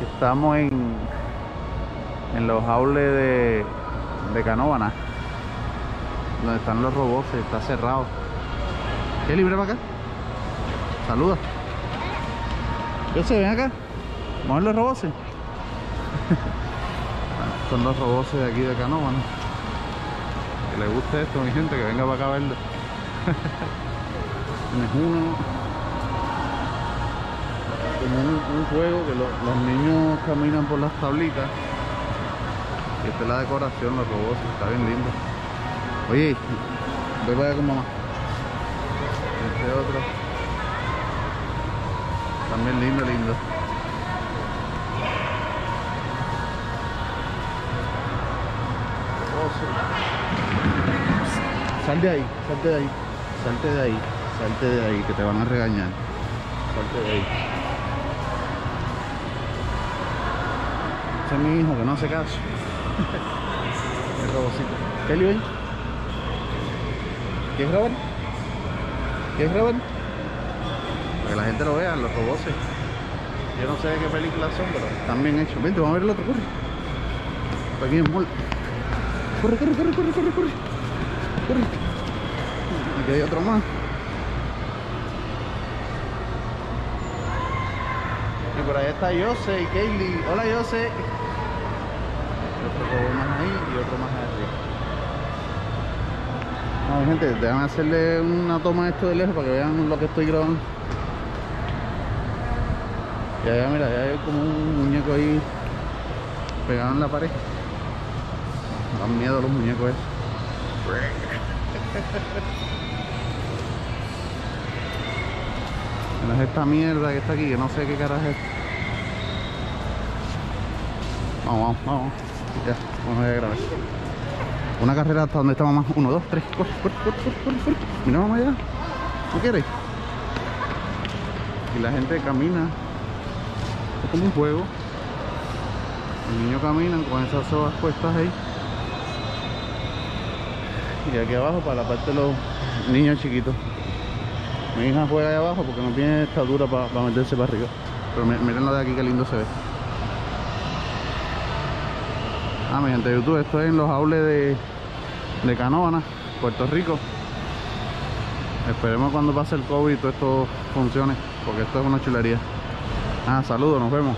Estamos en, en los aules de, de Canóvana, donde están los robots, está cerrado. ¿Qué libre para acá? Saluda. Yo sé, ven acá. Vamos a ver los robots. Son los robots de aquí de Canóvana. Que le guste esto, mi gente, que venga para acá a verlo. Tienes uno. Un, juego que lo- los niños caminan por las tablitas. Y esta es la decoración, los robots, está bien lindo. Oye, ve para allá con mamá. Este otro. También lindo, lindo. Sal de ahí, salte de ahí, salte de ahí, salte de ahí, que te van a regañar. Salte de ahí. Ese es mi hijo que no hace caso. El robocito. Kelly, ven. ¿Quieres grabar? ¿Quieres grabar? Para que la gente lo vea, los robots. Yo no sé de qué películas son, pero están bien hechos. Vente, vamos a ver el otro, corre. Está aquí en mall. Corre, corre, corre, corre, corre, corre. Corre. Aquí hay otro más. Y por ahí está Jose y Kaylee. Hola Jose. Otro robot más ahí y otro más arriba. Mi gente, déjame hacerle una toma de esto de lejos para que vean lo que estoy grabando. Y allá, mira, allá hay como un muñeco ahí pegado en la pared. Dan miedo los muñecos esos. Es esta mierda que está aquí, que no sé qué carajo es. Vamos, vamos, vamos. Ya, vamos a grabar. Una carrera hasta donde mamá. Uno, dos, tres. Corre, corre, corre, corre, corre, corre. Mira mamá ya. ¿No quieres? Y la gente camina. Es como un juego. Los niños caminan con esas sogas puestas ahí. Y aquí abajo para la parte de los niños chiquitos. Mi hija juega ahí abajo porque no tiene estatura para meterse para arriba. Pero mi- miren lo de aquí, que lindo se ve. Ah, mi gente de YouTube, esto es en los aules de, de Canóvana, Puerto Rico. Esperemos cuando pase el COVID y todo esto funcione, porque esto es una chulería. Ah, saludos, nos vemos.